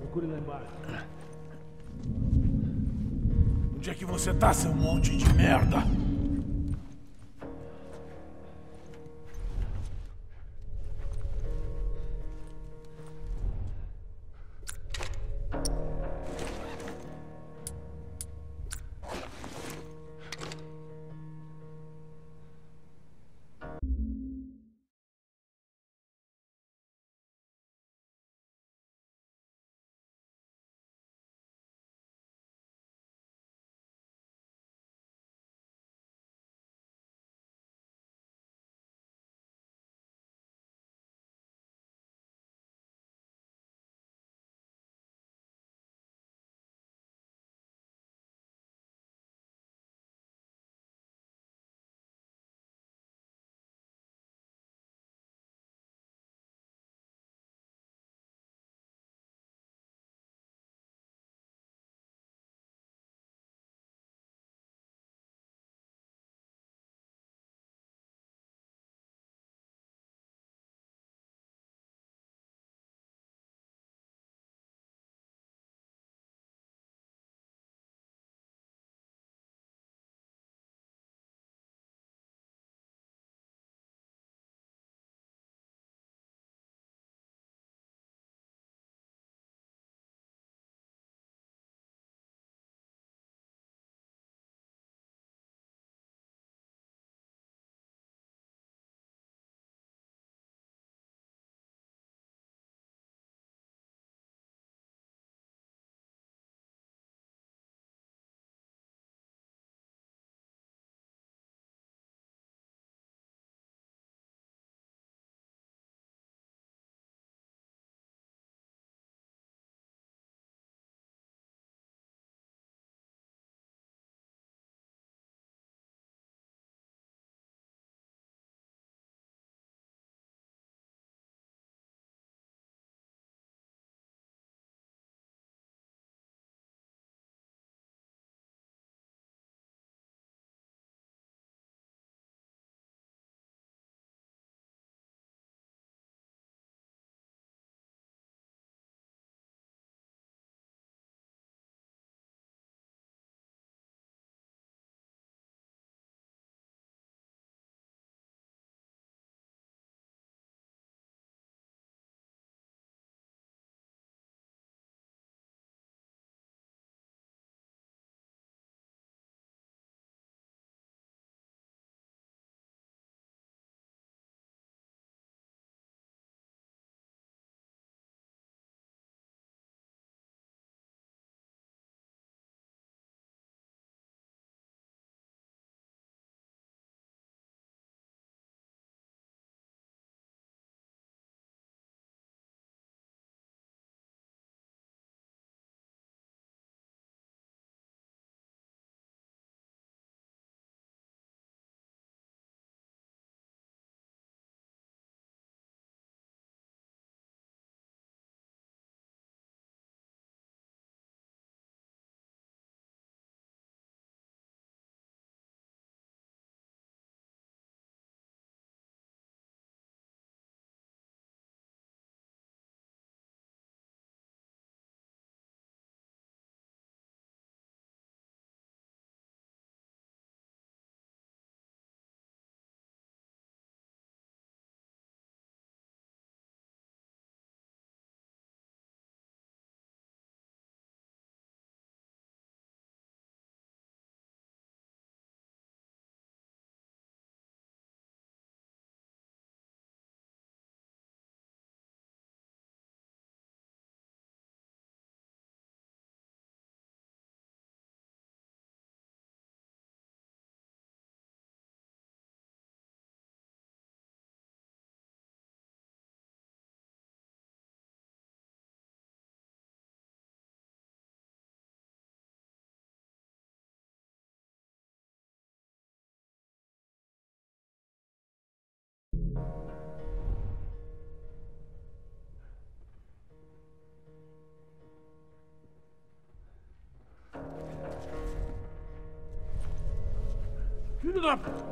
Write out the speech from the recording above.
Procure lá embaixo. Onde é que você tá, seu monte de merda? up!